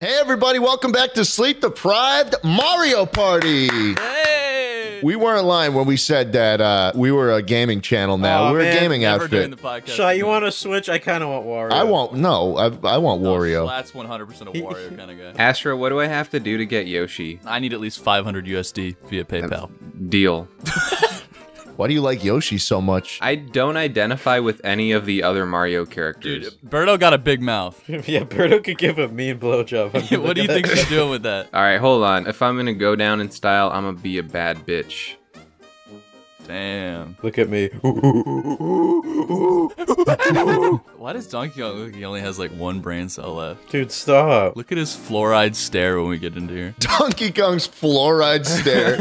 Hey, everybody, welcome back to Sleep Deprived Mario Party. Hey! We weren't lying when we said that uh, we were a gaming channel now. Aw, we're man, a gaming Never doing outfit. the podcast. Shy, you want to switch? I kind of want Wario. I want, no, I, I want No, Wario. That's 100% a Wario kind of guy. Astro, what do I have to do to get Yoshi? I need at least 500 USD via PayPal. Deal. Why do you like Yoshi so much? I don't identify with any of the other Mario characters. Dude, Birdo got a big mouth. yeah, Birdo could give a mean blowjob. I what do you think at she's doing with that? All right, hold on. If I'm gonna go down in style, I'm gonna be a bad bitch. Damn. Look at me. Why does Donkey Kong look like he only has like one brain cell left? Dude, stop. Look at his fluoride stare when we get into here. Donkey Kong's fluoride stare.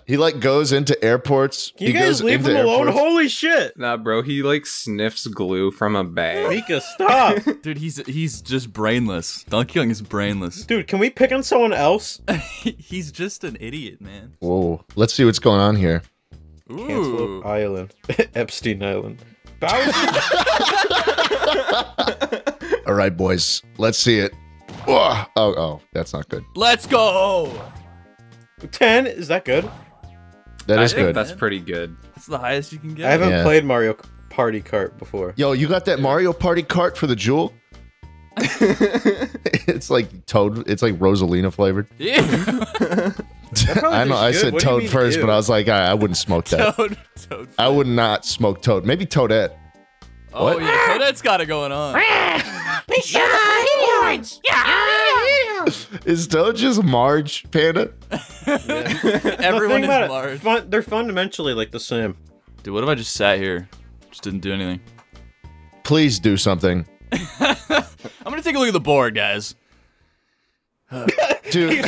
he like goes into airports. Can he you guys goes leave into him alone? Holy shit. Nah, bro, he like sniffs glue from a bag. Mika, stop. Dude, he's he's just brainless. Donkey Kong is brainless. Dude, can we pick on someone else? he's just an idiot, man. Whoa, let's see what's going on here. Cantaloupe Ooh. Island. Epstein Island. Bowser? All right, boys, let's see it. Ugh. Oh, oh, that's not good. Let's go! 10? Is that good? That I is think good. that's pretty good. That's the highest you can get. I haven't Yeah. played Mario Party Kart before. Yo, you got that Mario Party cart for the jewel? it's like Toad. It's like Rosalina flavored. Ew. probably I know. I said. What Toad first, but? I was like, I, I wouldn't smoke that. Toad. Toad. I would not smoke Toad. Maybe Toadette. Oh What? yeah, Toadette's got it going on. Is Toad just Marge Panda? Everyone Think is about it, Marge. fun- they're fundamentally like the same. Dude, what if I just sat here? Just didn't do anything. Please do something, I'm gonna take a look at the board, guys. Dude.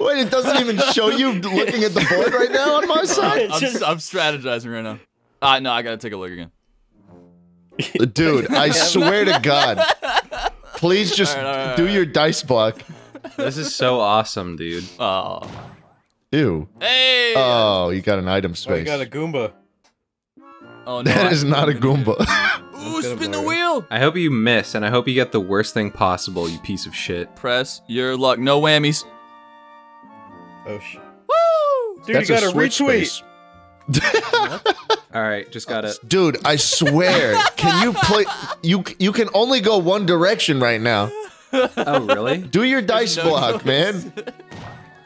Wait, it doesn't even show you looking at the board right now on my side, I'm, Just- I'm strategizing right now. Ah, no, I gotta take a look again. dude. I swear to God. Please just All right, all right, do all right. your dice block. This is so awesome, dude. Oh, Ew. hey! Oh, you got an item Oh, you got a Goomba. Oh no, that I- is not a Goomba. Ooh, Get a spin the wheel. I hope you miss, and I hope you get the worst thing possible, you piece of shit. Press your luck. No whammies. Oh, shit. Woo! Dude, That's you got a to switch retweet. All right, just got it. Dude, I swear. Can you play? You you can only go one direction right now. Oh, really? Do your dice no block, choice. man.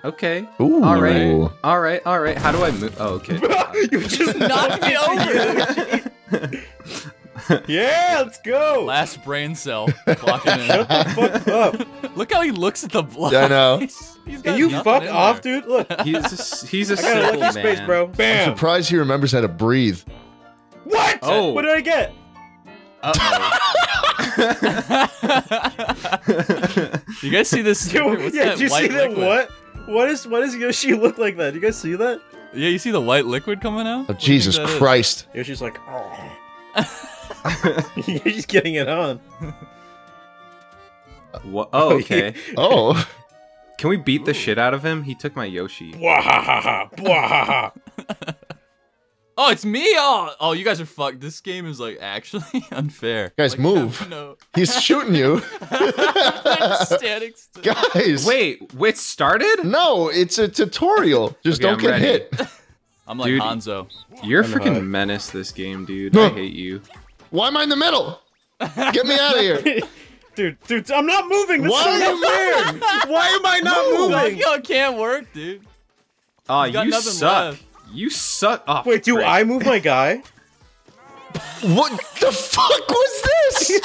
Okay. Ooh. All right. All right. All right. How do I move? Oh, okay. you just Knock me over. Yeah, let's go. Last brain cell. Clocking Shut the fuck up. Look how he looks at the block. I know. He's- he's Can got you fuck off, there. dude? Look. He's a, he's a I got a lucky man. space, bro. Bam. I'm Surprised he remembers how to breathe. What? Oh. What did I get? you guys see this? sticker? Dude, yeah, that did you white see that? What? What is what does Yoshi look like that? Do you guys see that? Yeah, you see the white liquid coming out? Oh, What do you think Jesus that is? Christ. Yoshi's like, oh. You're just getting it on. Wha- oh, okay. Oh. Can we beat the shit out of him? He took my Yoshi. Bwahaha, bwahaha. Oh, it's me! Oh, oh, you guys are fucked. This game is like actually unfair. Guys, Like, move. No, He's shooting you. Guys. Wait, wait, started? No, it's a tutorial. Just Okay, don't I'm get ready. hit. I'm like Dude. Hanzo. You're a I'm freaking menace this game, dude. No. I hate you. Why am I in the middle? Get me out of here. Dude, dude, I'm not moving. This Why is are you weird. Why am I not Move. moving? Yo, can't work, dude. Oh, got you nothing suck. left. You suck. Oh, Wait, do frick. I move my guy? What the fuck was this?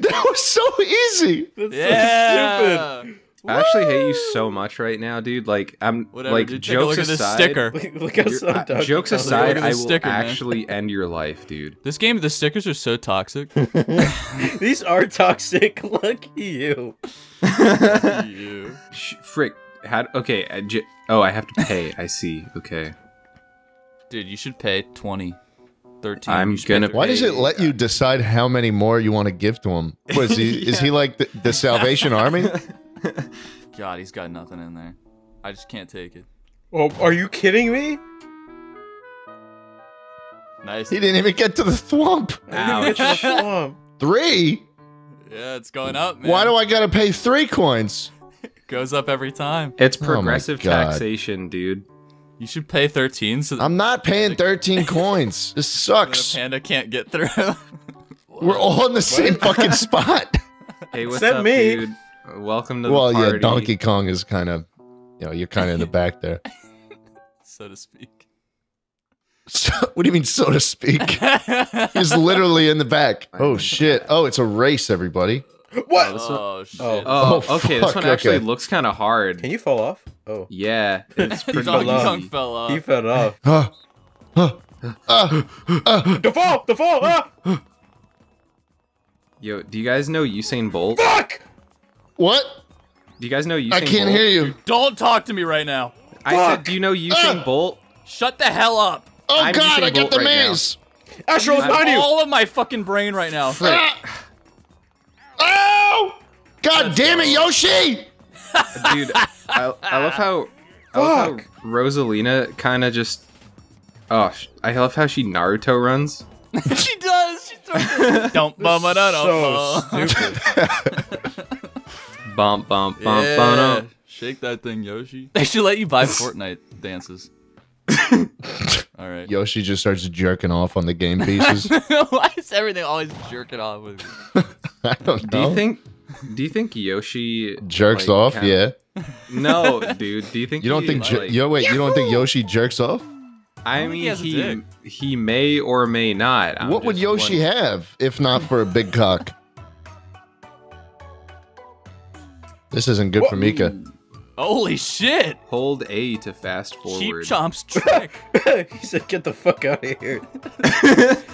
that was so easy. That's Yeah. so stupid. I actually hate you so much right now, dude. Like, I'm Whatever. like dude, a jokes look at this aside. sticker. Look, look how you're- uh, jokes aside, Look at I will sticker, man. actually end your life, dude. This game, the stickers are so toxic. These are toxic. Lucky you. you. Sh- frick. How? Okay. I j- oh, I have to pay. I see. Okay. Dude, you should pay 20, 13. I'm You should pay gonna- 13. Why does it let you decide how many more you want to give to him? What is he? Is he like the, the Salvation Army? God, he's got nothing in there. I just can't take it. Oh, are you kidding me? Nice. He didn't even get to the thwomp. Get to the thwomp. Three? Yeah, it's going up, man. Why do I gotta pay three coins? Goes up every time. It's Oh progressive God. taxation, dude. You should pay 13 so I'm not paying 13 coins. This the sucks. panda can't get through. We're all in the same fucking spot. Hey, what's Except up, me. dude? Welcome to the party. Well, yeah, Donkey Kong is kind of, you know, you're kind of in the back there. so to speak. So, what do you mean, so to speak? He's literally in the back. Oh shit! Oh, it's a race, everybody. What? oh, shit. Oh. Oh, Oh, okay. This one actually okay. looks kind of hard. Can you fall off? Oh, Yeah, it's pretty Donkey fell off. Kong easy. fell off. he fell off. Ah, ah, ah, ah. The fall! The fall! Ah! Yo, do you guys know Usain Bolt? Fuck! What? Do you guys know Usain Bolt? I can't Bolt? hear you. Don't talk to me right now. I said, Fuck. do you know Usain Ah. Bolt? Shut the hell up. Oh I'm god, Usain I got Bolt the right now. maze. Astro is I'm behind you! All of my fucking brain right now. God damn it, Yoshi! Dude, I, I love how I love how Rosalina kind of just. Oh, I love how she Naruto runs. she does. She does. Don't bum it out. So stupid. Bump, bump, bump, bump. Yeah. Shake that thing, Yoshi. They should let you buy Fortnite dances. All right. Yoshi just starts jerking off on the game pieces. Why is everything always jerking off with you? I don't know. Do you think? Do you think Yoshi jerks like, off? kinda- Yeah. No, dude. Do you think You don't he, think? Jo- like, yo, wait. You don't think Yoshi jerks off? I don't think he mean, he he may or may not. I'm what would Yoshi wondering. have if not for a big cock? This isn't good for Mika. Holy shit! Hold A to fast Cheap forward. Chomp's trick. he said, "Get the fuck out of here."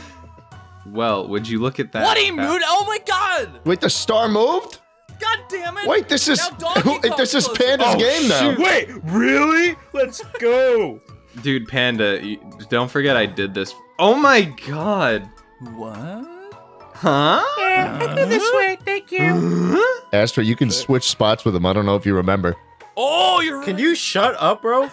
Well, would you look at that? what he that- moved? Oh my god! Wait, the star moved? God damn it! Wait, this is Now this is Panda's closer. game now. Shoot. Wait, really? Let's go. Dude, Panda, you, don't forget I did this. Oh my god. What? Huh? Yeah, this way, thank you. Astro, you can switch spots with him. I don't know if you remember. Oh, you're. Can you shut up, bro?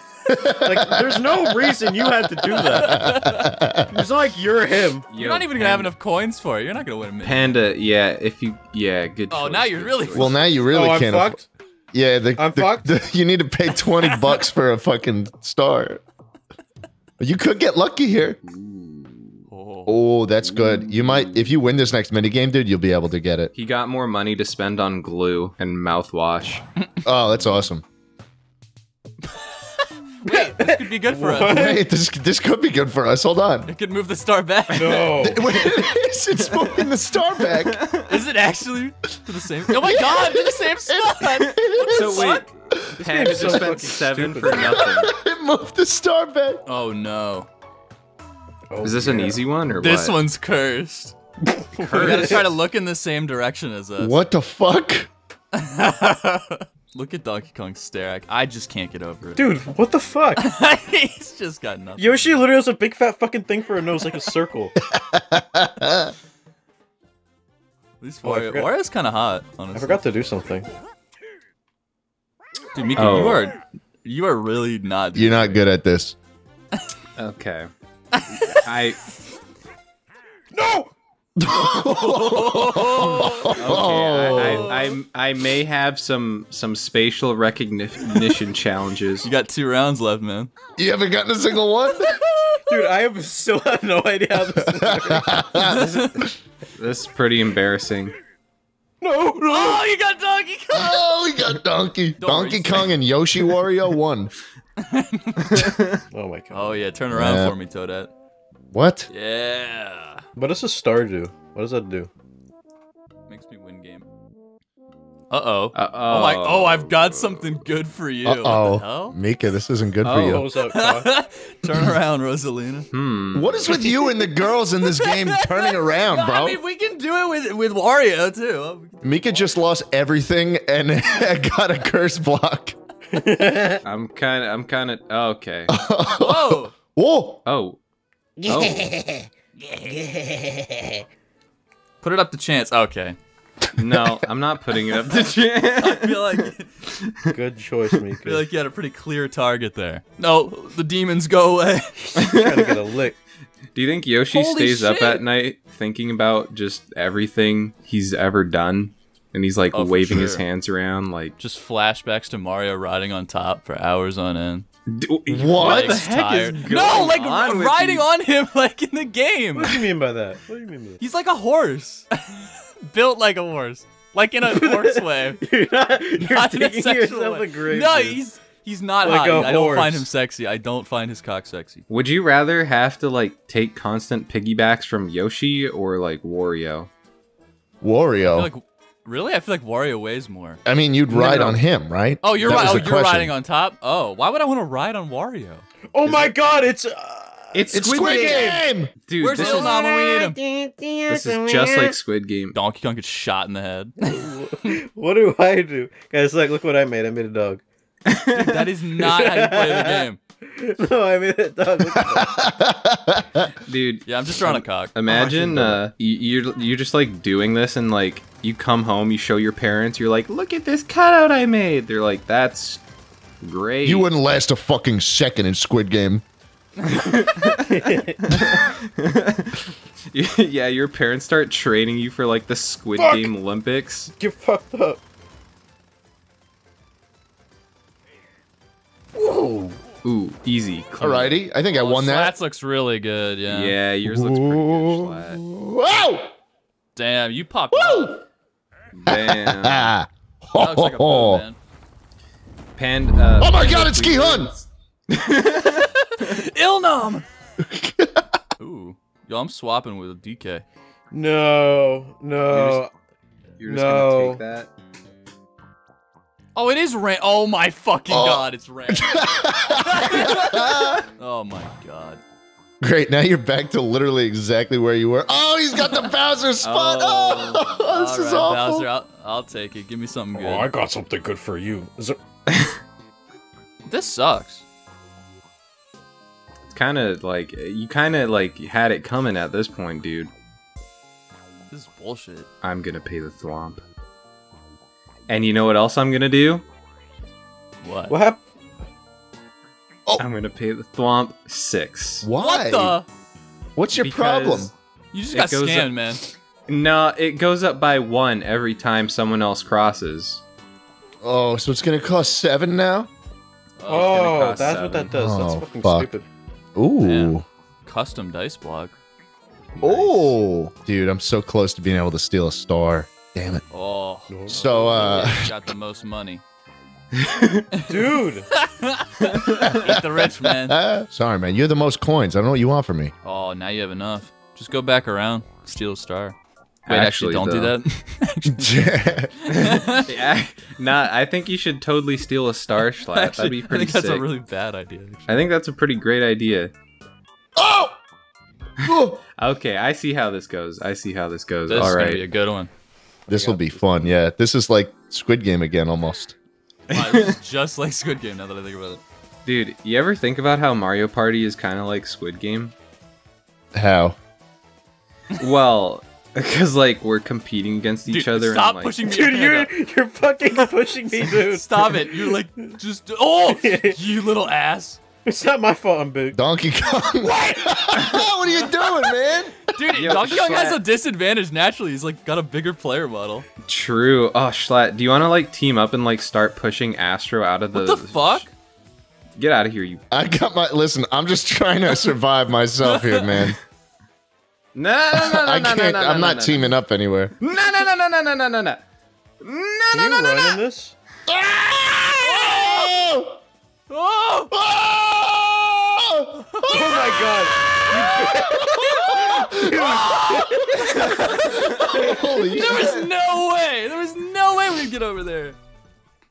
Like, there's no reason you had to do that. It's like you're him. You're not even gonna have enough coins for it. You're not gonna win a minute. Panda, yeah, if you, yeah, good. Oh, choice, now you're really- choice. Well, now you really oh, can't. aff- fucked. yeah, the, I'm the- fucked? the- you need to pay twenty bucks for a fucking star. You could get lucky here. Oh. Oh, that's good. You might, if you win this next minigame, dude, you'll be able to get it. He got more money to spend on glue and mouthwash. Oh, that's awesome. Wait, this could be good for us. What? Wait, this this could be good for us. Hold on. It could move the star back. No. Wait, it is. It's moving the star back. Is it actually to the same? Oh my god, to the same spot. So wait, Panda is so just spent seven stupid. for nothing. It moved the star back. Oh no, Oh, Is this an easy one or this what? one's cursed. We gotta try to look in the same direction as us. What the fuck? Look at Donkey Kong stare. I I just can't get over it. Dude, what the fuck? He's just got nothing. Yoshi literally has a big fat fucking thing for a nose, like a circle. At least Oh, Wario. Wario's kind of hot, honestly. I forgot to do something. Dude, Mika, Oh. you are you are really not. You're not good at this. Okay. I No! Okay. I, I, I I may have some some spatial recognition challenges. You got two rounds left, man. You haven't gotten a single one? Dude, I have still have no idea how this works. This is pretty embarrassing. No, no! Oh, you got Donkey Kong. oh, we got Donkey. Don't Donkey worry, Kong and Yoshi Wario won. Oh my god. Oh yeah, turn around Yeah. for me, Toadette. What? Yeah. What does a star do? What does that do? Makes me win game. Uh oh. Uh, Oh my! Oh, I've got something good for you. Uh-oh. Mika, this isn't good for Oh. What you. was up, Turn around, Rosalina. Hmm. What is with you and the girls in this game turning around, No, bro? I mean, we can do it with with Wario too. Mika just lost everything and got a curse block. I'm kind of. I'm kind of. okay. Whoa! Whoa! Oh. Oh. Put it up to chance. Okay. No, I'm not putting it up to chance. I feel like Good choice, I Mika. feel like you had a pretty clear target there. No, the demons go away. trying to get a lick. Do you think Yoshi Holy stays up at night thinking about just everything he's ever done? And he's like Oh, for waving his hands around like Just flashbacks to Mario riding on top for hours on end. What? Legs the heck is tired. going no, like on riding you? on him like in the game. What do you mean by that? What do you mean by that? He's like a horse, built like a horse, like in a horse way. You're not. You're Not in a sexual yourself way. a grave. No, dude. he's he's not Like hot. a I don't find him sexy. I don't find his cock sexy. Would you rather have to like take constant piggybacks from Yoshi or like Wario? I Wario. Feel like really, I feel like Wario weighs more. I mean, you'd ride no. on him, right? Oh, you're That right. Oh, you're question. riding on top. Oh, why would I want to ride on Wario? Oh my God! It's. Uh, It's, It's Squid Game. Dude, Where's this, Lil is, Mama? We need him. this is just like Squid Game. Donkey Kong gets shot in the head. what do I do, guys? Like, look what I made. I made a dog. Dude, that is not how you play the game. no, I made a dog. Look at that. Dude, Yeah, I'm just drawing a cock. imagine Oh, uh, you're, you're just like doing this and like you come home, you show your parents, you're like, look at this cutout I made. They're like, that's great. You wouldn't last a fucking second in Squid Game. yeah, your parents start training you for like the Squid Fuck. Game Olympics. You're fucked up. Whoa. Ooh, easy. clean. Alrighty, I think I oh, won that. Schlatt's looks really good. Yeah. Yeah, yours looks pretty good, Schlatt. Whoa! Damn, you popped. Woo! Damn. That looks like a poo, man. Pan, uh, Oh my God, it's Tweet Gi-hun! Words. Ilnam. Ooh, yo, I'm swapping with a DK. No, no. You're just No. gonna take that. Oh, it is Ran. Oh my fucking Oh. god, it's Ran. oh my god. Great, now you're back to literally exactly where you were. Oh, he's got the Bowser spot. Oh, oh this is Alright, awful. Bowser, I'll, I'll take it. Give me something good. Oh, I got something good for you. Is it? This sucks. It's kind of like you kind of like had it coming at this point, dude. This is bullshit. I'm gonna pay the thwomp. And you know what else I'm gonna do? What? What happened? I'm gonna pay the thwomp six. Why? What the? What's your Because- problem? You just got goes scammed, up- man. No, it goes up by one every time someone else crosses. Oh, so it's gonna cost seven now? Oh, cost that's what that does. Oh, that's fucking fuck. stupid. Ooh. Damn. Custom dice block. Oh, dude, I'm so close to being able to steal a star. Damn it. Oh. So, uh, got the most money. Dude, Eat the rich, man. sorry, man. You're the most coins. I don't know what you want from me. Oh, now you have enough. Just go back around, steal a star. Wait, actually, Actually, don't do that. yeah, nah, I think you should totally steal a star Schlatt. That'd Actually, be I pretty think that's sick. a really bad idea. actually. I think that's a pretty great idea. oh! Oh! Okay, I see how this goes. I see how this goes. This All is gonna be a good one. This will be fun. Yeah, this is like Squid Game again, almost. Wow, this is just like Squid Game. Now that I think about it. Dude, you ever think about how Mario Party is kind of like Squid Game? How? Well, because like we're competing against each other. stop and, like, pushing me. dude, you're Panda. you're fucking pushing me, dude. Stop it. You're like just. Oh, you little ass. It's not my fault. I'm big. Donkey Kong. what? what are you doing, man? Dude, Yo, Donkey Kong has a disadvantage naturally. He's like got a bigger player model. True. Oh, Schlatt, do you want to like team up and like start pushing Astro out of the? What the fuck? Get out of here, you. I got my. Listen, I'm just trying to survive myself here, man. No, no, no, no, I can't. no, no, I'm not teaming up anywhere. No, no, no, no, no, no, no, no, no. No, Are no, you no, no, running no. this? Oh! Oh! Oh! Oh my Holy There shit. was no way. There was no way we'd get over there.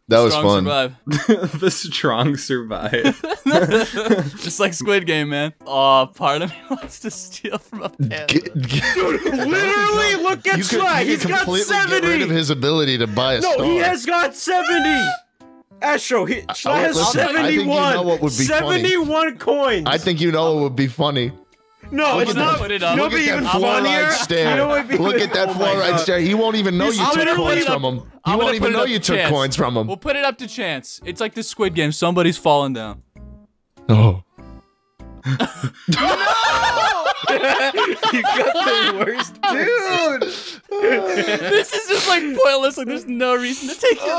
That was Strong fun. survive. the strong survive. Just like Squid Game, man. Oh, part of me wants to steal from a panda. Get- get- Literally, look at you could, Sly. you He's could got completely get rid of 70. his ability to buy a No, star. he has got 70. Astro, he, Sly has listen, I think you 71. know what would be funny. 71 coins. I think you know it would be funny. No, it's I'm not. put it you up. know Look what'd be at even that funnier? fluoride stare. You know Look at that oh my fluoride stare. He won't even know you I'm took coins up- from him. He I'm won't even know you to took chance. coins from him. We'll put it up to chance. It's like the Squid Game. Somebody's falling down. Oh. You got the worst dude. this is just like pointless. Like there's no reason to take it.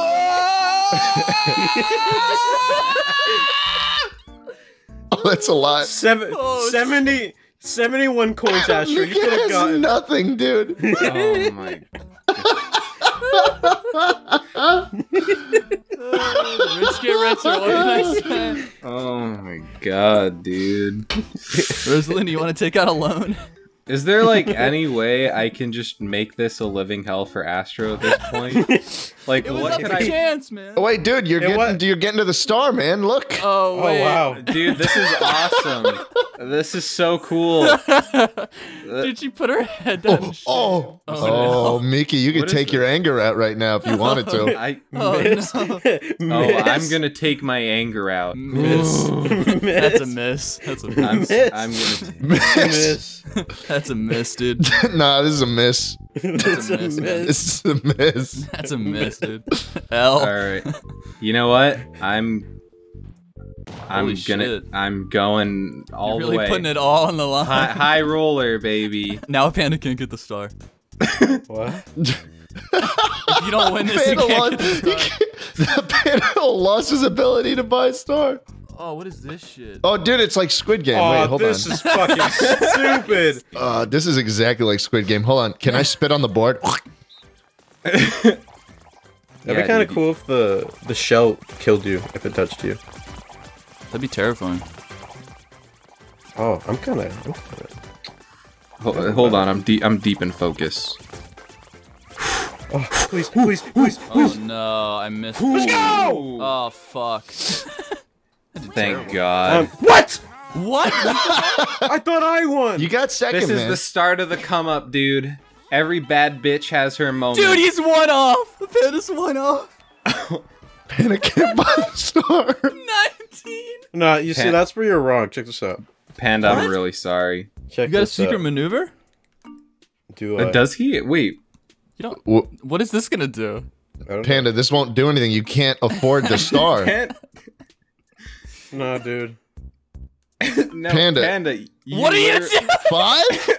Oh, that's a lot. Seven, Oh, 70, 71 coins, Astro. You could have Yes, gotten. nothing, dude. Oh my. Rich get richer. What can I say? Oh my god, dude. Rosalina, you want to take out a loan? Is there like any way I can just make this a living hell for Astro at this point? Like, It was what up could I? chance, man. Oh, wait, dude, you're It getting what? you're getting to the star, man. Look. Oh Oh wow. Dude, this is awesome. this is so cool. Did she put her head down? and shit? Oh, Oh, oh, oh Mickey, you could What is take your anger out right now if you wanted to. Oh, I. Oh, Miss. no. Oh, I'm gonna take my anger out. Miss. That's a miss. That's a I'm, miss. Miss. I'm gonna. Miss. Miss. That's a miss, dude. nah, this is a miss. It's a miss, man. miss. This is a miss. That's a miss, dude. L. All right. You know what? I'm. I'm Holy gonna. shit. I'm going all You're really the way. putting it all on the line. high, high roller, baby. Now Panda can't get the star. What? If you don't win this, you Panda can't lost, get the he star. can't- the Panda lost his ability to buy a star. Oh, what is this shit? Oh, dude, it's like Squid Game. Wait, Oh, hold this on. This is fucking stupid. Uh, this is exactly like Squid Game. Hold on. Can I spit on the board? That'd Yeah, be kind of cool if the the shell killed you if it touched you. That'd be terrifying. Oh, I'm kind of. I'm kind of. Hold, hold on. I'm deep. I'm deep in focus. Oh, please, please, please, Oh no, I missed. Let's go! Oh fuck. Thank God. Um, what? What? I thought I won. You got second, this is man. the start of the come up, dude. Every bad bitch has her moment. Dude, he's one off. Panda's one off. Panda can't buy the star. 19. no, you see, that's where you're wrong. Check this out. Panda, I'm really sorry. Check You got a secret out. maneuver? Do Uh, Does he? Wait. You don't. W- What is this gonna do? I don't Panda, this won't do anything. You can't afford the star. Pan- know. No, dude. no, Panda. Panda. You what are you doing? Five?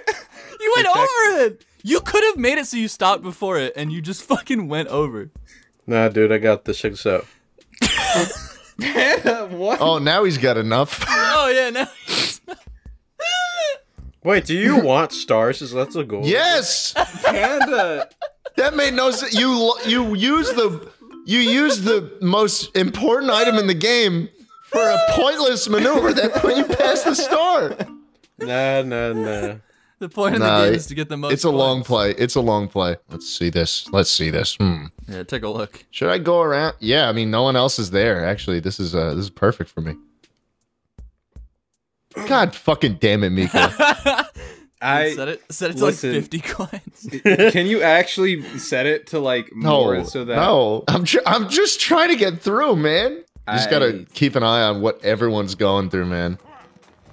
You went Check. over it. You could have made it so you stopped before it, and you just fucking went over. Nah, dude, I got this. Check this out. Panda, what? Oh, now he's got enough. Oh yeah, now. Wait, do you want stars? Is that the goal? yes, Panda. that made no sense. You lo- you use the you use the most important item in the game for a pointless maneuver that put you past the star. Nah, nah, nah. the point of Nah, the game is to get the most. It's a long play. It's a long play. Let's see this. Let's see this. Hmm. Yeah, take a look. Should I go around? Yeah, I mean, no one else is there. Actually, this is uh, this is perfect for me. God fucking damn it, Mika. I set it. Set it to listen. like fifty coins. can you actually set it to like more No, so that no. I'm tr- I'm just trying to get through, man. You just gotta I- keep an eye on what everyone's going through, man.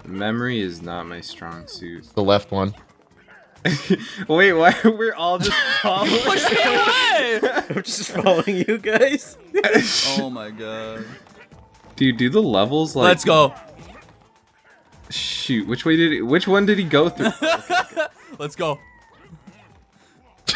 memory is not my strong suit. The left one. Wait, why are we're all just following? Push me away! I'm just following you guys. oh my god. Dude, do the levels like Let's go. Shoot, which way did he, which one did he go through? Let's go.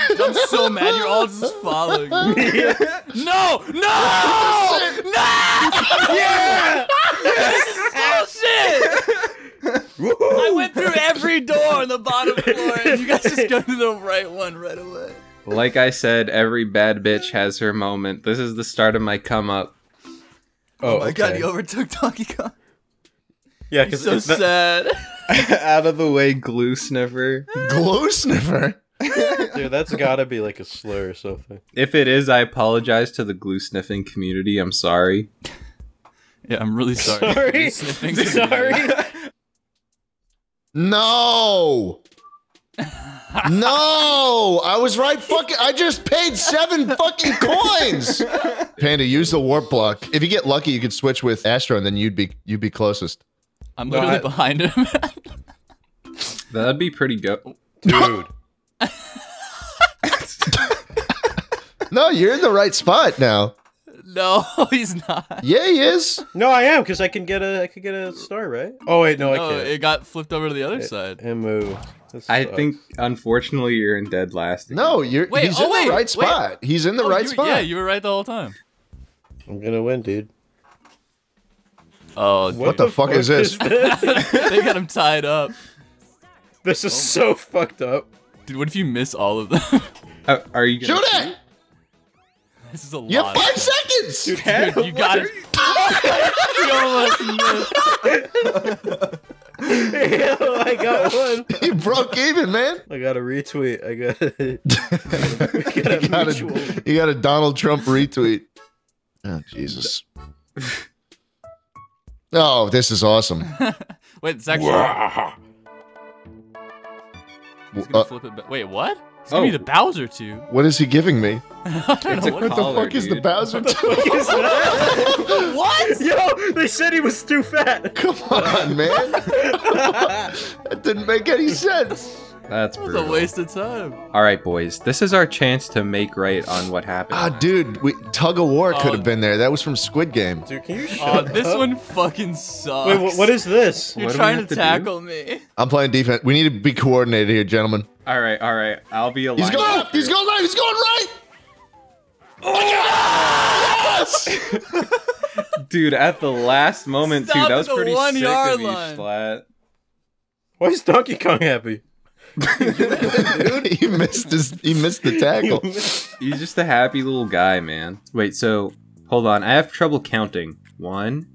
I'm so mad you're all just following me. No! No! No! yeah! This is bullshit! I went through every door on the bottom floor and you guys just go to the right one right away. like I said, every bad bitch has her moment. This is the start of my come up. Oh, my god, okay. he overtook Donkey Kong. Yeah, He's because so sad. Out of the way, glue sniffer. Glue sniffer. dude, that's gotta be like a slur or something. If it is, I apologize to the glue sniffing community. I'm sorry. Yeah, I'm really sorry. Sorry, You're sniffing sorry. No. no, I was right. Fucking, I just paid seven fucking coins. Panda, use the warp block. If you get lucky, you could switch with Astro, and then you'd be you'd be closest. I'm No, literally I- behind him. That'd be pretty good. Dude. No, you're in the right spot now. No, he's not. Yeah, he is. No, I am because I can get a I could get a star, right? Oh wait, no, I can't. it got flipped over to the other side. Emu. This I think, unfortunately, you're in dead last. again. No, you're. Wait, he's oh, in wait, the right wait. spot. He's in the Oh, right you- spot. Yeah, you were right the whole time. I'm gonna win, dude. Oh, What the fuck is this? they got him tied up. this is oh so fucked up. Dude, what if you miss all of them? Uh, are you gonna Shoot it! this is a lot. You have five seconds. Dude, you got it. you almost missed. I got one. You broke even, man. I got a retweet. I got. you, got a, you got a Donald Trump retweet. Oh Jesus. Oh, this is awesome. Wait, it's actually. He's gonna Uh, flip it back. Wait, what? It's gonna be Oh. the Bowser too. what is he giving me? I don't It's a What what. the Collar, fuck is the. Bowser? What that? What? Yo, they said he was too fat. Come on, man. that didn't make any sense. That's That was a waste of time. All right, boys. This is our chance to make right on what happened. Ah, dude, we, tug of war could have been there. That was from Squid Game. Dude, can you Oh, shut this up? one fucking sucks. Wait, what, what is this? You're What trying have to to do? tackle me. I'm playing defense. We need to be coordinated here, gentlemen. All right, all right. I'll be a He's going linebacker. left. He's going left. He's going right. Oh, my God! Yes! Dude, at the last moment Stop too. That was pretty one sick yard of you, line. Why is Donkey Kong happy? he missed his. He missed the tackle. He's just a happy little guy, man. Wait, so hold on. I have trouble counting. One.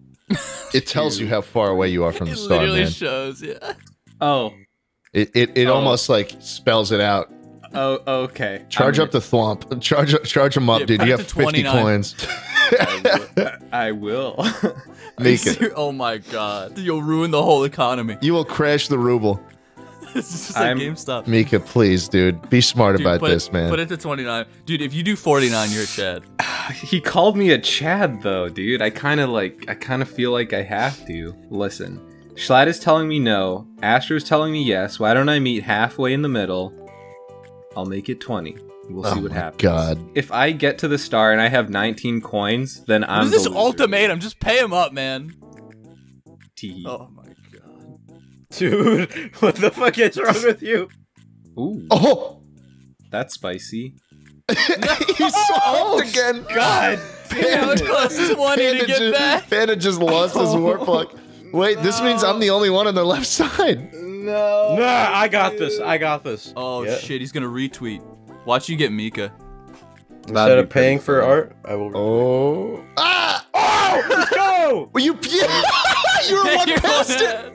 It tells you how far away you are from It the star, literally man. shows, yeah. Oh. It it, it Oh. almost like spells it out. Oh, okay. Charge I'm up the thwomp. Charge charge him up, Yeah, dude. You have to 50 29. coins. I will. Mika, Oh my god. You'll ruin the whole economy. you will crash the ruble. This is just like I'm- GameStop. Mika, please, dude. Be smart Dude, about put this, it, man. Put it to 29. Dude, if you do 49, you're a Chad. he called me a Chad though, dude. I kind of like. I kind of feel like I have to listen. Schlatt is telling me no. Astro's telling me yes. Why don't I meet halfway in the middle? I'll make it 20. We'll oh see what my happens. God. If I get to the star and I have 19 coins, then What I'm is this loser. ultimatum? Just pay him up, man. Tee. Oh my god. Dude, what the fuck is wrong with you? Ooh, Oh, that's spicy. he's soft again. God. Yeah, it costs 20 to get just, back. Panda just lost his warp block. Wait, this means I'm the only one on the left side. No. Nah, I got this. I got this. Oh Yeah. shit, he's gonna retweet. Watch you get Mika. Instead of paying for art, I will. Oh. Ah! Oh, let's go. Well, you. you were one You're past one it.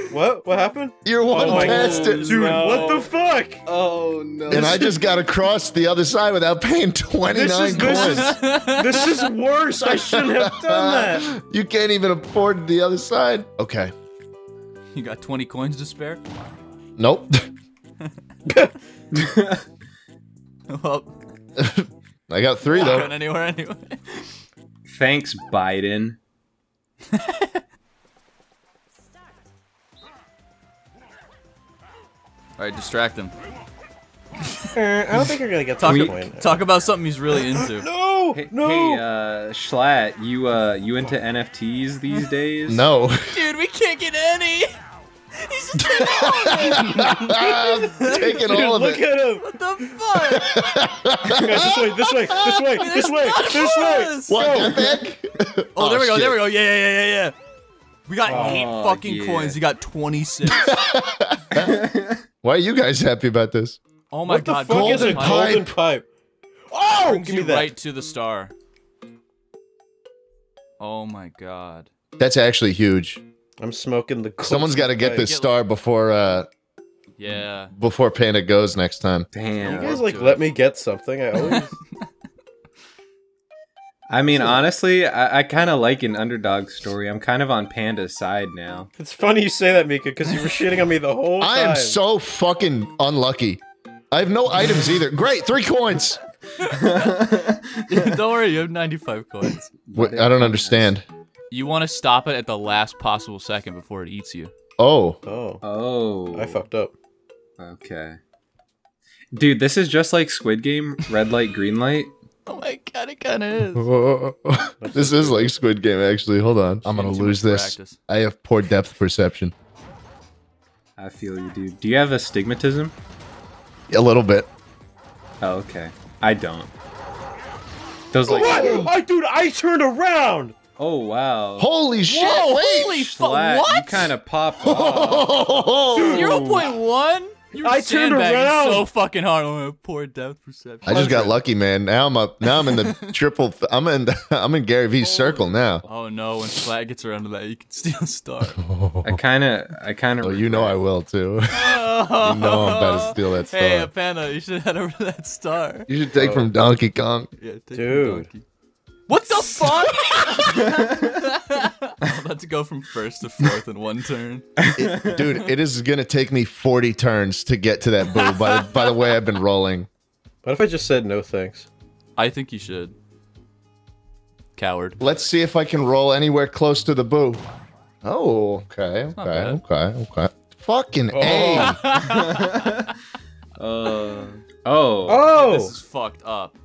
Ahead. What? What happened? You're one Oh my past God. it. Dude, No. what the fuck? Oh no. And I just got across the other side without paying This 29 is this coins. is this is worse. I shouldn't have done that. you can't even afford the other side. Okay. You got 20 coins to spare? Nope. well, I got three though. going anywhere anyway. Thanks, Biden. Alright, distract him. I don't think you're gonna get Talk, We- point. talk about something he's really into. No, Hey, no. hey uh, Schlatt, you uh, you into NFTs these days? No. Dude, we can't get any! He's just I'm taking all of Look it. at him. What the fuck? Guys, this way, this way, this way, this way, this way. What? That big? Oh, there we go, shit. there we go. Yeah, yeah, yeah, yeah, yeah. We got Oh, eight fucking yeah. coins. You got 26. Why are you guys happy about this? Oh my What the god. fuck is a golden golden pipe? Oh, Brings give me you that. right to the star. Oh my god. That's actually huge. I'm smoking the. golden Someone's got to get pipe. this star before uh Yeah. before Panda goes next time. Damn. You guys like let me get something. I always. I mean, honestly, I, I kind of like an underdog story. I'm kind of on Panda's side now. it's funny you say that, Mika, because you were shitting on me the whole time. I am so fucking unlucky. I have no items either. Great, three coins. Don't worry, you have 95 coins. Wait, I don't understand. You want to stop it at the last possible second before it eats you. Oh. Oh, Oh. I fucked up. Okay. Dude, this is just like Squid Game, red light, green light. Oh my god, it kind of is. this is like Squid Game, actually. Hold on. I'm gonna lose this. practice. I have poor depth perception. I feel you, dude. Do you have astigmatism? A little bit. Oh, okay. I don't. Those like. What? Oh, dude, I turned around. Oh wow. Holy shit! Whoa, holy fuck! Flat, You kind of popped off. Zero point one. You I turned around. so fucking hard. Oh, poor depth perception. I just got lucky, man. Now I'm up. Now I'm in the triple. I'm in. The, I'm in Gary V's oh. circle now. Oh no! When Flat gets around to that, you can steal a star. I kind of, I kind of. Oh, you know I will too. you know I'm about to steal that star. Hey, Panda, you should head over to that star. you should take from oh. Donkey Kong. Yeah, take the Dude. donkey. What the fuck? I'm to go from first to fourth in one turn. It- dude, it is gonna take me 40 turns to get to that boo. By the, by the way, I've been rolling. What if I just said no thanks? I think you should. Coward. Let's see if I can roll anywhere close to the boo. Oh, okay, not okay, bad. okay, okay. Fucking A. Uh, oh. Oh, This is fucked up.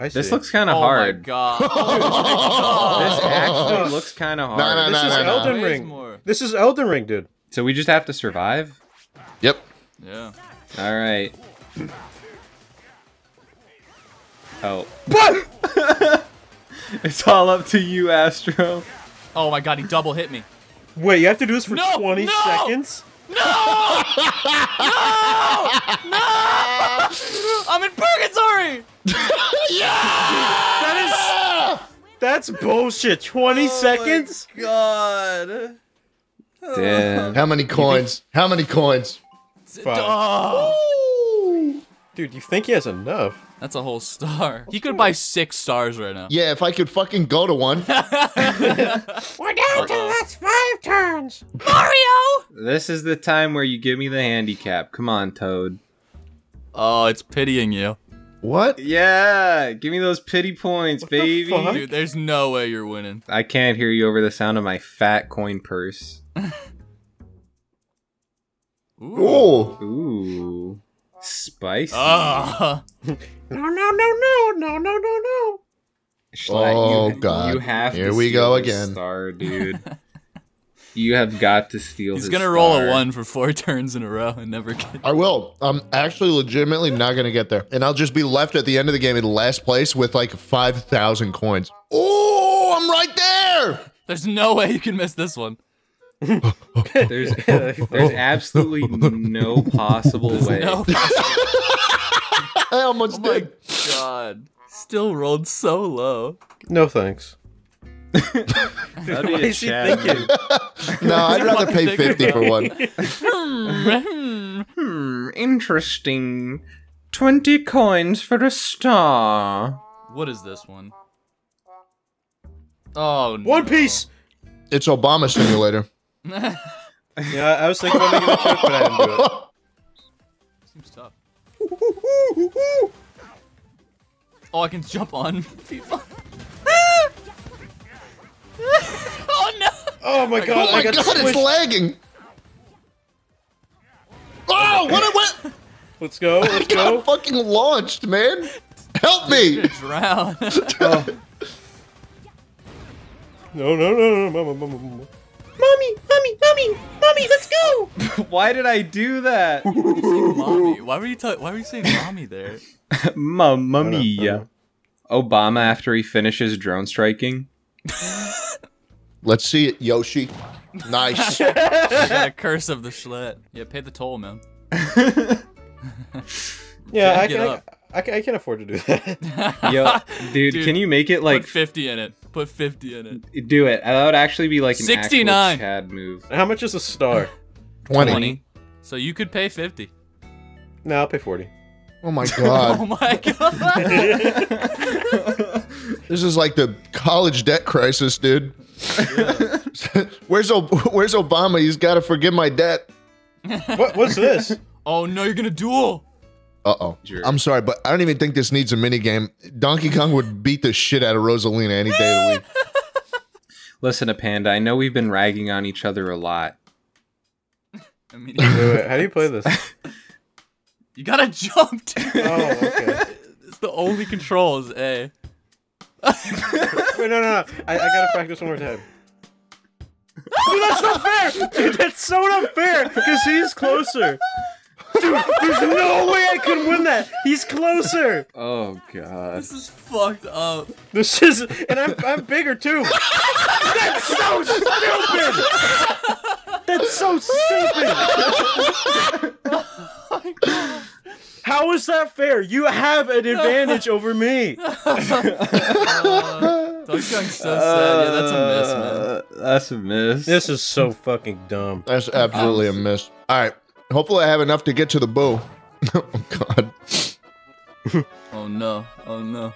I see. This looks kind of oh hard. Oh my oh god. This actually looks kind of hard. No, no, This no, is no, no. Elden Ways Ring. more. This is Elden Ring, dude. So we just have to survive. Yep. Yeah. All right. Oh, What? it's all up to you, Astro. Oh my god, he double hit me. Wait, you have to do this for No, 20 no! seconds? No! no! No! I'm in purgatory! That is. That's bullshit. 20 seconds? God. Damn. How many coins? How many coins? Five. Oh, Dude, you think he has enough? that's a whole star. He could buy six stars right now. Yeah, if I could fucking go to one. We're down to the last five turns. Mario! This is the time where you give me the handicap. Come on, Toad. Oh, it's pitying you. What? Yeah, give me those pity points, the baby. fuck? Dude, there's no way you're winning. I can't hear you over the sound of my fat coin purse. Ooh. Oh. Ooh, spicy. Ah. No, no, no, no, no, no, no, no. Schlatt, Oh, you, God. You have Here to we go again. Star, dude. you have got to steal. He's his gonna roll a one for four turns in a row and never get. I will. I'm actually legitimately not gonna get there, and I'll just be left at the end of the game in last place with like five thousand coins. Oh, I'm right there. There's no way you can miss this one. There's there's absolutely no possible way. No. I almost Oh my god. Still rolled so low. No thanks. That'd be a is he thinking? No, I'd rather pay fifty for one. Hmm, interesting. Twenty coins for a star. what is this one? Oh no. One Piece. It's Obama Simulator. Yeah, I was thinking about making a joke, but I didn't do it. Seems tough. Oh, I can jump on people. oh no! Oh my oh, god, Oh my I got god, it's lagging. Oh, what? What? Let's go, let's got go. fucking launched, man. Help me. Drown. No, no, no, no, mama, mama, mama. Mommy, mommy, mommy, mommy, let's go. Why did I do that? mommy. Why were you? ta- why were you saying mommy there? Mamma I don't know, I don't mia. Obama after he finishes drone striking. Let's see it, Yoshi. Nice. Got a curse of the Schlatt. Yeah, pay the toll, man. Yeah, I can, up. I, can, I can afford to do that. Yo, dude, Dude, can you make it Like like Put 50 in it. Put 50 in it. do it? That would actually be like an 69. actual Chad move. How much is a star? 20. So you could pay 50. No, I'll pay 40. Oh my god. Oh my god. This is like the college debt crisis, dude. where's o- Where's Obama? He's got to forgive my debt. What, what's this? oh no, you're gonna duel. Uh oh. Jerk. I'm sorry, but I don't even think this needs a mini game. Donkey Kong would beat the shit out of Rosalina any day of the week. Listen to Panda. I know we've been ragging on each other a lot, I mean, Wait, wait, how do you play this? you gotta jump. Dude. Oh, okay. It's the only controls, eh? A. Wait, no, no, no. I, I gotta practice one more time. Dude, that's not fair! Dude, that's so not fair! Because he's closer. Dude, there's no way I could win that! He's closer! Oh god. This is fucked up. This is. And I'm, I'm bigger too! That's so stupid! That's so stupid! How is that fair? You have an advantage over me! Donkey Kong's so sad. Yeah, that's a miss, man. Uh, That's a miss. This is so fucking dumb. That's absolutely a miss. All right. Hopefully, I have enough to get to the boo. oh God. Oh no. Oh no.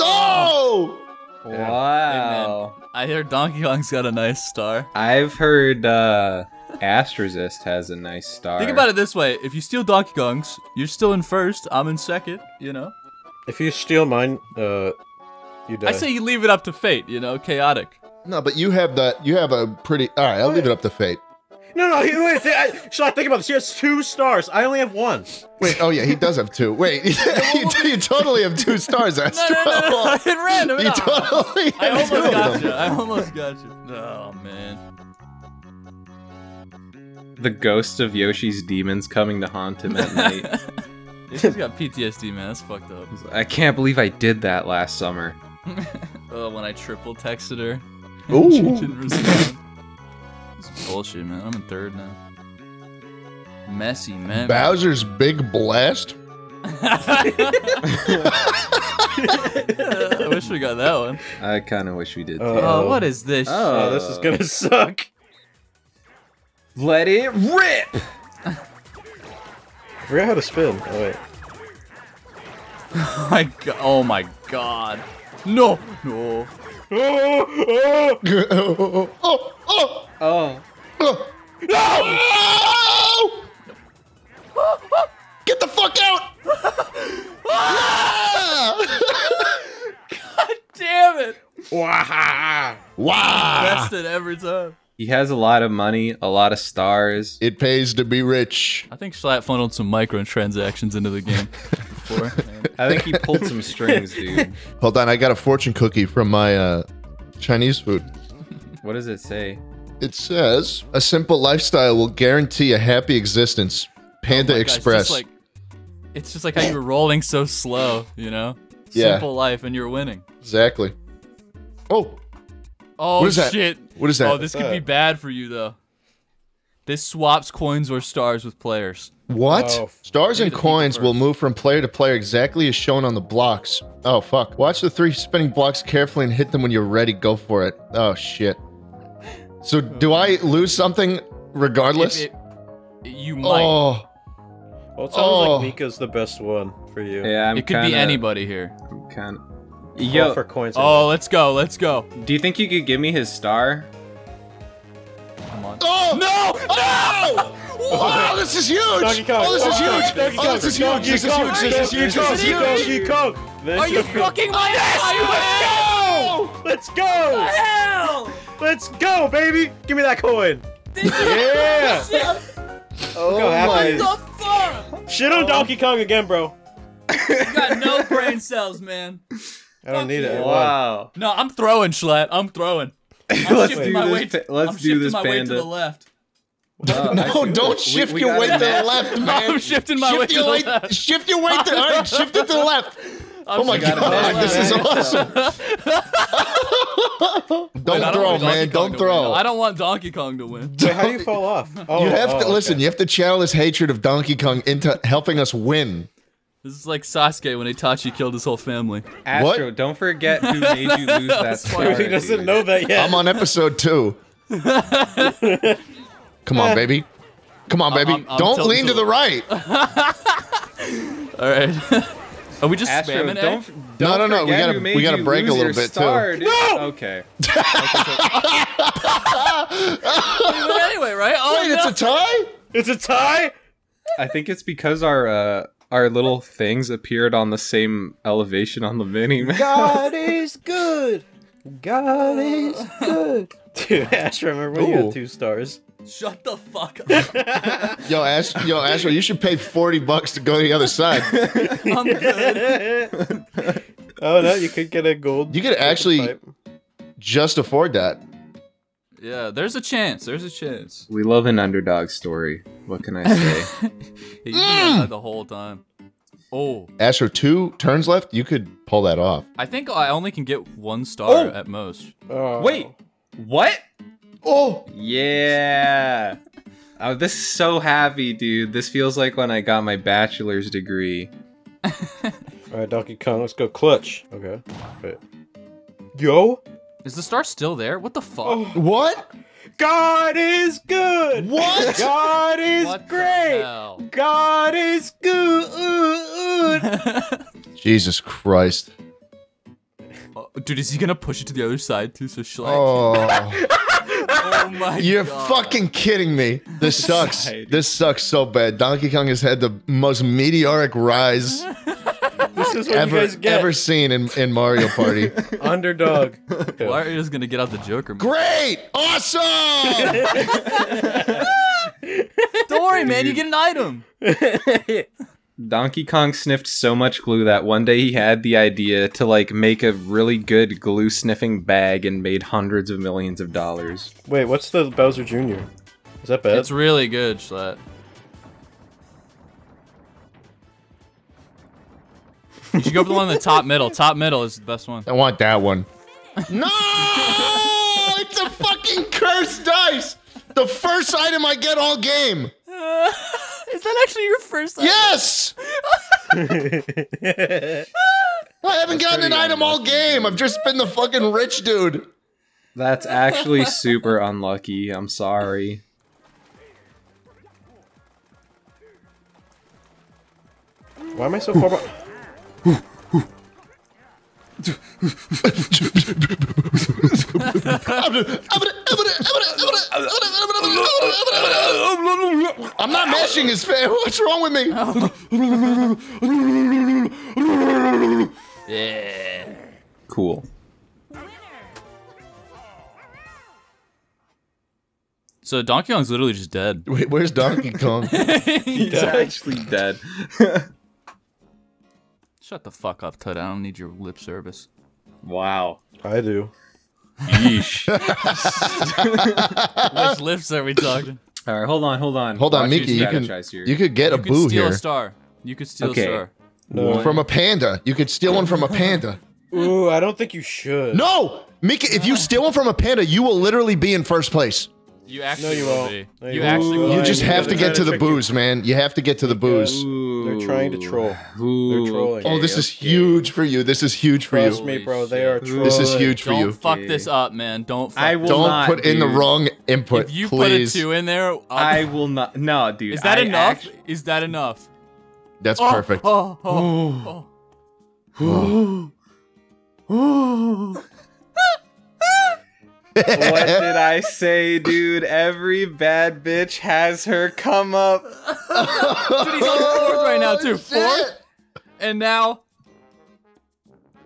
Oh! Wow. I hear Donkey Kong's got a nice star. I've heard uh Aztrosist has a nice star. Think about it this way: if you steal Donkey Kong's, you're still in first. I'm in second. You know. If you steal mine, uh, you die. I say you leave it up to fate. You know, chaotic. No, but you have that. You have a pretty. All right, I'll leave it up to fate. No, no, he, wait, th- I, should I think about this? He has two stars. I only have one. Wait. Oh yeah, he does have two. Wait, you, you totally have two stars, No, Astro. no, no, no. It random. You no. totally. I almost got them. you. I almost got you. Oh man. The ghost of Yoshi's demons coming to haunt him at night. He's got PTSD, man. That's fucked up. I can't believe I did that last summer. Oh, when I triple texted her. Ooh. she didn't respond. It's bullshit, man. I'm in third now. Messy, man. Bowser's Big Blast. I wish we got that one. I kind of wish we did. Uh, too. Oh, what is this? Oh. Oh, this is gonna suck. Let it rip! I forgot how to spin. Oh, wait. Oh my god. Oh my god. No. No. Oh, oh. oh, oh, oh, Oh. oh. No! Get the fuck out! Ah! Damn it. Waha. wow! Bested every time. He has a lot of money, a lot of stars. It pays to be rich. I think Schlatt funneled some microtransactions into the game before. and- I think he pulled some strings, dude. Hold on, I got a fortune cookie from my uh, Chinese food. What does it say? It says a simple lifestyle will guarantee a happy existence. Panda Oh my gosh, it's Express. just like it's just like how you were rolling so slow, you know? Yeah. Simple life and you're winning. exactly. Oh, Oh What is that? shit. what is that? Oh, this could be bad for you though. This swaps coins or stars with players. What? Oh, Stars and at the people coins will move from player to player exactly as shown on the blocks. Oh, fuck. Watch the three spinning blocks carefully and hit them when you're ready. Go for it. Oh, shit. So, do I lose something regardless? It, you might. oh, Well, it sounds Oh. like Mika's the best one for you. Yeah, I'm it could kinda, be anybody here. I'm kind of. Well, Yo, for coins. Oh, let's go. Let's go. do you think you could give me his star? Come on. oh! No! No! Wow, this is huge! Donkey Kong. Oh, this is huge! Donkey Oh, Kong. this is huge! This is huge! This is huge! This is huge! Donkey Kong. This Are you is- fucking my ass? Let's go! Let's Hell! Let's go, baby! Give me that coin. Yeah! Oh, Go, my. it. The fuck? Shit on Donkey Kong again, bro. You got no brain cells, man. I don't need it. I. Wow. No, I'm throwing, Schlatt. I'm throwing. I'm Let's do my this weight. pa- let's I'm do shifting this my weight to the left. Oh, I No, don't We- shift we your got weight to the left, man. I'm shifting my shift weight to the weight, left. Shift your weight to. All right, shift it to the left. I'm Oh my shifting god, my this to is the left. awesome. Don't I don't throw, man. Kong Don't throw. win. I don't want Donkey Kong to win. Wait, how do you fall off? Oh, You have to oh, listen. You have to channel this hatred of Donkey Kong into helping us win. This is like Sasuke when Itachi killed his whole family. Astro, don't forget who made you lose that That's star. He doesn't dude. know that yet. I'm on episode two. Come on, baby. Come on, baby. I'm- I'm don't tilting lean to to the the- right. All right. Are we just Astro, spamming don't, A? don't No, no, no, we forget gotta- who made we gotta you break a lose little your bit, too. star, dude. No! Okay. But anyway, right? Oh, Wait, no. it's a tie? It's a tie? I think it's because our uh, our little things appeared on the same elevation on the mini. map. God is good. God is good. Dude, Ash, remember when you Ooh. had two stars? Shut the fuck up. Yo, Ash, yo, Astro, you should pay forty bucks to go to the other side. I'm good. oh no, you could get a gold. You could actually pipe. just afford that. Yeah, there's a chance. There's a chance. We love an underdog story. What can I say? You can that the whole time. Oh, Astro, two turns left. You could pull that off. I think I only can get one star Oh. at most. Oh. Wait, what? Oh, Yeah. Oh, this is so happy, dude. This feels like when I got my bachelor's degree. All right, Donkey Kong, let's go clutch. Okay. Wait. Yo. Is the star still there? What the fuck? Oh, what? God is good. What? God is what great. The hell? God is good. Jesus Christ! Oh, Dude, is he gonna push it to the other side too? So Schleich. Oh, Oh my god. you're god. fucking kidding me. This sucks. This sucks so bad. Donkey Kong has had the most meteoric rise this is what ever you guys get. ever seen in, in Mario Party. Underdog. Why are you just gonna get out the Joker? man? Great! Awesome! Don't worry, man. You get an item. Donkey Kong sniffed so much glue that one day he had the idea to like make a really good glue sniffing bag and made hundreds of millions of dollars. Wait, what's the Bowser Jr.? Is that bad? It's really good, Schlatt. You should go for the one in the top middle. Top middle is the best one. I want that one. No! It's a fucking cursed dice! The first item I get all game! Is that actually your first item? Yes! I haven't gotten an pretty item all game. I've just been the fucking rich dude. That's actually super unlucky. I'm sorry. Why am I so far behind? I'm not mashing his face. What's wrong with me? Yeah. Cool. So Donkey Kong's literally just dead. Wait, where's Donkey Kong? He's actually dead. Shut the fuck up, Toad. I don't need your lip service. wow. I do. Yeesh. Which lips are we talking? All right, hold on, hold on. Hold on, Watch Mickey. You can here. you could get a You can boo steal here a star. You could steal Okay. a star. No. from a panda. You could steal one from a panda. Ooh, I don't think you should. No, Mickey. If you steal one from a panda, you will literally be in first place. You actually you will won't. be. No, you you actually won't. You just have to they're get to to the trick you. booze, man. You have to get to the booze. They're trying to troll. Ooh, They're trolling. Oh, this is okay. huge for you. This is huge for Trust you. Trust me, bro. They are trolling. This is huge for Don't you. fuck this up, man. Don't fuck. I will Don't not, put in the wrong input, If you please. put a two in there, I'll- I will not. No, dude. is that I enough? act- Is that enough? That's Oh, perfect. Oh, oh, oh. what did I say, dude? Every bad bitch has her come up. Dude, he's on fourth right now too. Oh, Fourth, and now.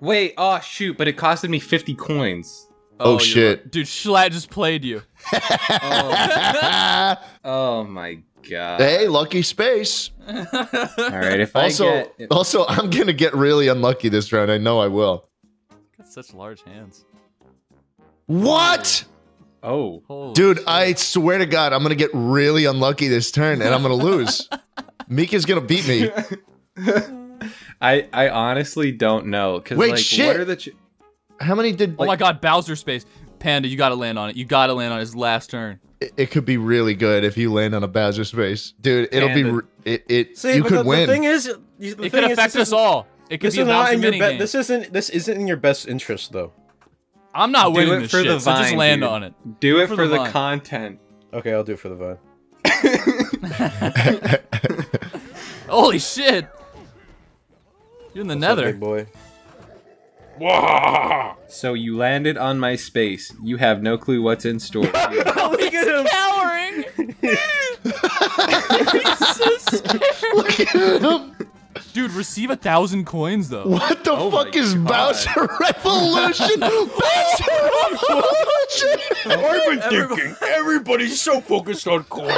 Wait, oh shoot, but it costed me 50 coins. Oh, you're oh, shit. right. dude! Schlatt just played you. Oh. oh my god. hey, lucky space. Alright, if Also, I get. also, I'm gonna get really unlucky this round. I know I will. Got such large hands. What? Oh. Holy Dude, shit. I swear to God, I'm gonna get really unlucky this turn, and I'm gonna lose. Mika's gonna beat me. I I honestly don't know. Cause Wait, like, shit. what are the. Ch- How many did? Oh my God, Bowser space. Panda, you gotta land on it. You gotta land on his last turn. it, it could be really good if you land on a Bowser space, dude. It'll be. Panda. re- It. it See, you could the, win. the thing is, the It thing could is, affect this us is- all. It could This be a is not Bowser in your mini game. This isn't. This isn't in your best interest, though. I'm not Do winning this for shit. the so just land dude. on it. do it for for the the, content. Okay, I'll do it for the vine. Holy shit! You're in the What's up, nether. big boy. So you landed on my space. You have no clue what's in store. Look at him. Cowering. He's so scared. Look at him. Dude, receive a thousand coins though. What the Oh fuck is God. Bowser Revolution? Bowser Revolution! I've been thinking, everybody's so focused on coins.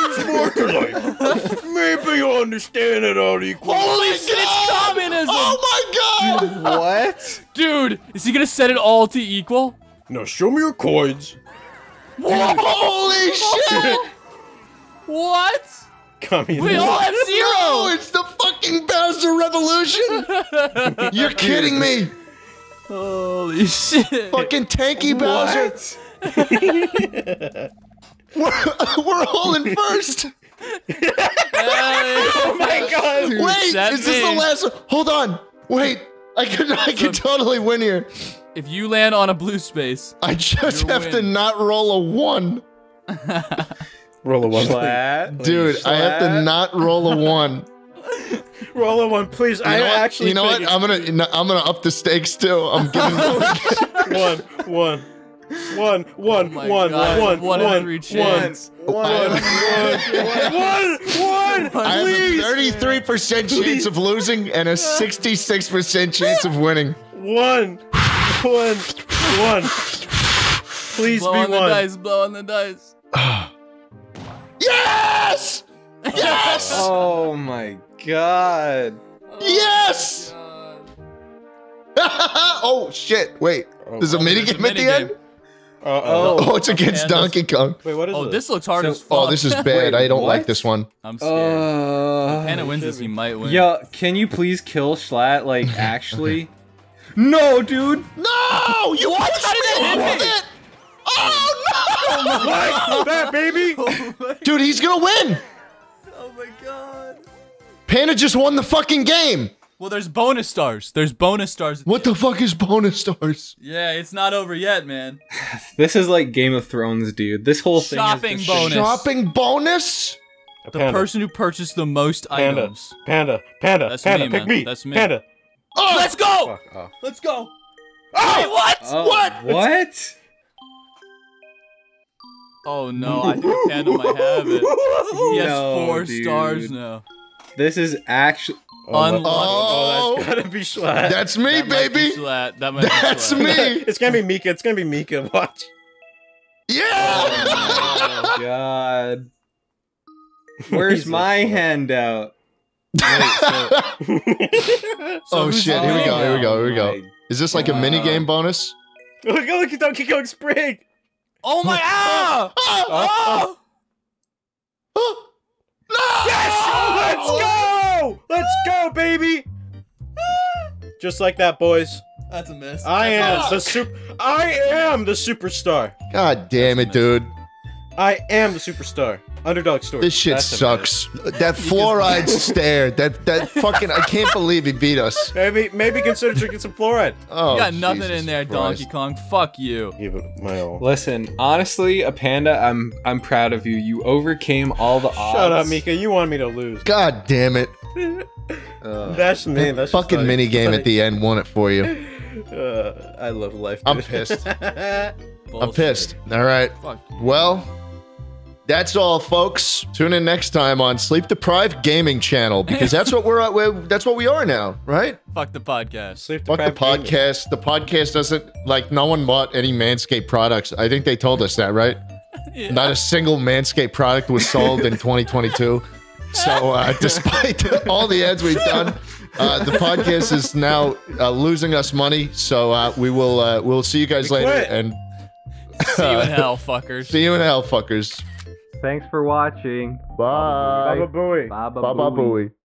There's more to life. Maybe you'll understand it all equally. Holy shit, it's communism! Oh my god! What? Dude, is he gonna set it all to equal? Now show me your coins. Holy shit! What? Communism. We all have No, zero! it's the fucking Bowser Revolution! You're kidding me! Holy shit. Fucking tanky Bowser! We're, we're all in first! Oh my god. Wait, that is this the last one? Hold on! Wait! I could I could totally win here. If you land on a blue space, I just You have to win. not roll a one. Roll a one. Schlatt? Dude, I have to not roll a one. Roll a one, please. You I know what? actually. you know what? I'm gonna no, I'm gonna up the stakes too. I'm giving. it's one, one, one, one, Oh my one, God, one, one in one, three one, chance. one, one, one, one, I have a please. 33% chance of losing and a 66% chance of winning. One, one, one. Please blow be on the one. dice, blow on the dice. Yes! Yes! Oh my god. Yes! oh shit! Wait, there's a Oh, mini there's a game at the minigame. end. Uh-oh. Oh, it's against Pandas. Donkey Kong. Wait, what is Oh, it? this looks hard So- as fuck. Oh, this is bad. Wait, I don't like this one. I'm scared. Uh, Hannah wins this, he might win. Yo, can you please kill Schlatt? Like, actually? No, dude. No! You pushed How me that hit off me? It! Oh Like that, baby. Oh no! Dude, he's gonna win! Oh my god. Panda just won the fucking game! Well, there's bonus stars. There's bonus stars. What the fuck is bonus stars? Yeah, it's not over yet, man. This is like Game of Thrones, dude. This whole thing Shopping is just bonus. Shopping bonus? A The panda. person who purchased the most Panda. items. Panda. Panda. That's Panda. me, Pick man. me. That's me. Panda. Oh! Let's go! Fuck off. Let's go! Oh! Wait, what? Oh, What? What? Oh no, I think the panda might have it. He has No, four dude. stars now. This is actually. Oh, Unlucky. oh, that's Oh. gotta be Schlatt. That's me, That might be baby! Schlatt. That might be That's Schlatt. me! it's gonna be Mika. It's gonna be Mika. Watch. Yeah! Oh, God. Where's my Christ. handout? So oh shit, here we go, here we go, here we go. Oh is this like a mini game bonus? Look, look at Donkey Kong spring. Oh my ah! Ah! Oh! Yes! Let's go! Let's go, baby! Just like that, boys. That's a miss. I That's am the super. I am the superstar. God damn it, dude. I am the superstar. Underdog story. This shit That's a sucks. That fluoride stare, that that fucking I can't believe he beat us. Maybe, maybe consider drinking some fluoride. Oh, You got nothing Jesus in there, Christ. Donkey Kong. Fuck you. Give it my all. Listen, honestly, a panda, I'm I'm proud of you. You overcame all the odds. Shut up, Mika. You want me to lose. God damn it. Ugh. That's me. That's just Fucking funny. mini game at the end won it for you. Uh, I love life. I'm pissed. I'm pissed. All right. Fuck. Well, that's all, folks. Tune in next time on Sleep Deprived Gaming Channel because that's what we're, we're that's what we are now, right? Fuck the podcast. Sleep Fuck the deprived gaming. podcast. The podcast doesn't like no one bought any Manscaped products. I think they told us that, right? Not a single Manscaped product was sold in 2022. So, uh, despite all the ads we've done, uh, the podcast is now uh, losing us money. So uh, we will uh, we'll see you guys We later quit. and See you in hell, fuckers. see you in hell, fuckers. Thanks for watching. Bye. Baba Booey. Baba Baba booey. booey.